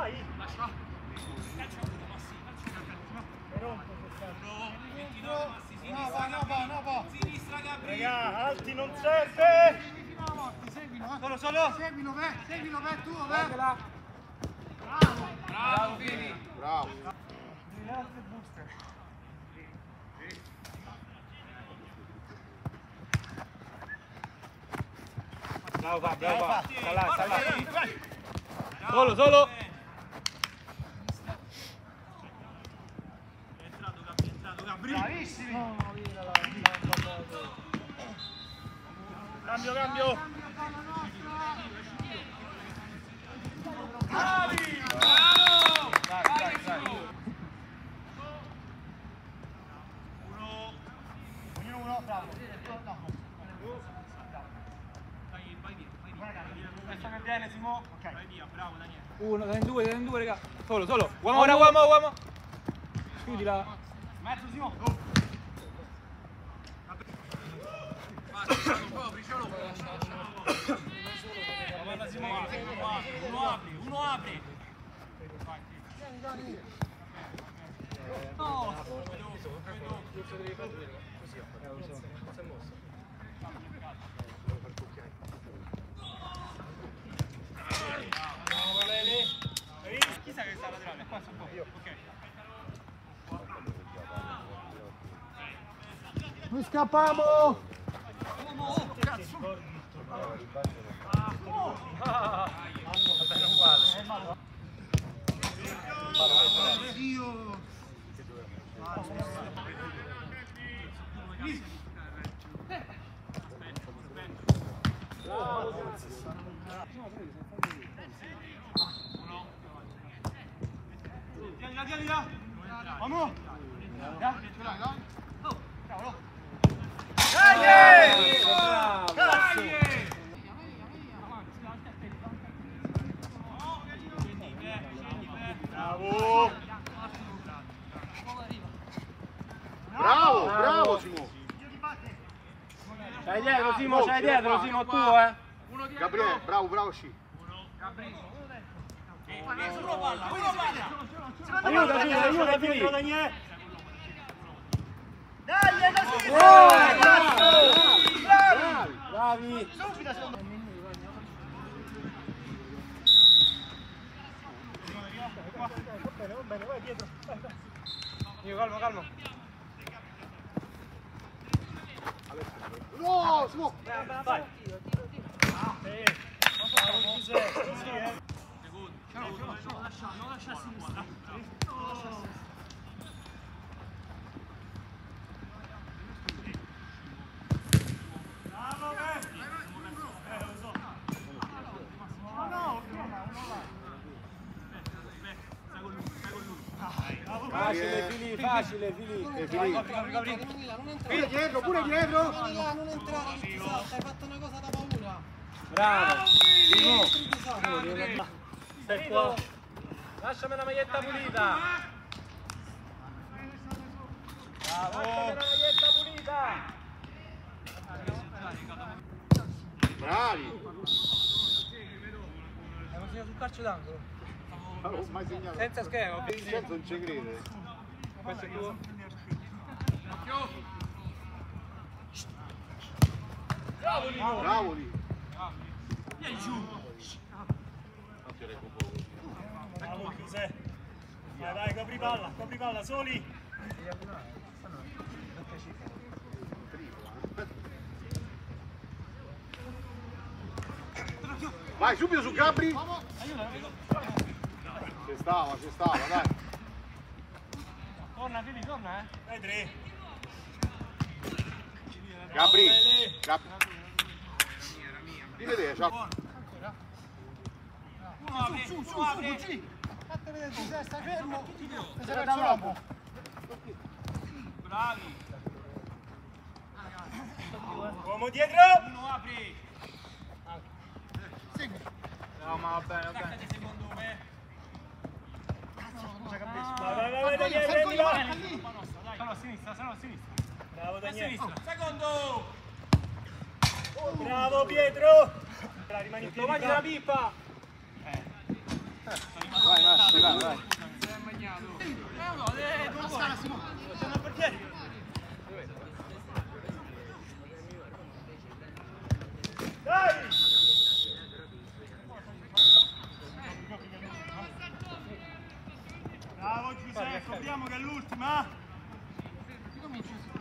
Vai! Lascia! Calcio uno, Massi, calcio uno. È rotto quest'anno. 29, Massi, sinistra, no, no. Sinistra, Gabri. Raga, alti non serve! Seguilo, eh. Solo, solo! Seguilo, ve, seguilo, ve, tu, ve. Bravo! Bravo, Fini! Bravo! Grazie, Buster. Brava, brava, brava, solo, solo. Bravissimi! Cambio, cambio! Bravi! Bravo! Dai, dai, dai! Uno! Ognuno uno, bravo! Questo che viene, Simo? Ok. Vai via, bravo Daniele. Uno, dai in due, dai in due, raga. Solo, solo. Uomo ora, uomo, uomo. Chiudila. Mezzo, Simo. Uno apri, uno apri. No! Chi sa che sta laterale? Qua sto qua. Io. Ok. Noi scappiamo. Vabbè, non uguale. Dio. Là, tieni là. Vamos. Ya. Cavolo. Dietro Simo, c'hai dietro Simo tu eh! Gabriele, bravo, bravo sci. Aiuta Fili, aiuta Fili! Dai, Bravi. Bravi! Io calmo, calmo. Bravo, c'est bon. Non non. Facile Fili, facile Fili. E Fili. Pure dietro, pure dietro. Non entrare, hai fatto una cosa da paura. Bravo! Simo! Scusate. Stai qua! Lasciami una maglietta pulita! Bravo! Lasciami una maglietta pulita! Bravi. Abbiamo segnato sul calcio d'angolo. Non ho mai segnato. Senza schermo, Vincenzo non ci crede. questo è tuo. Bravo lì. Vai, vai, copri palla, copri palla, soli! Vai subito su Gabri. Ci stava, ci stava, dai. Torna, Fili, torna, eh! Dai, tre! Gabri. Gabri. Di vedere, ciao. Su, su, su, così. Fate vedere, tu sei, stai fermo. E se ne andiamo. Bravi! Uomo dietro! Uno apri! Segui. No, ma va bene, va bene. Vai, Ah, sinistra, se no a sinistra. Bravo Daniele. Oh. Secondo! Oh. Bravo Pietro! Rimani in piedi. Trovati la pipa! Eh. Vai, vai, vai, vai. Si è bagnato. Eh, no, eh, non sta, Simone. Sono per piedi. Dai! Bravo Giuseppe, proviamo che è l'ultima! Eh. kilometers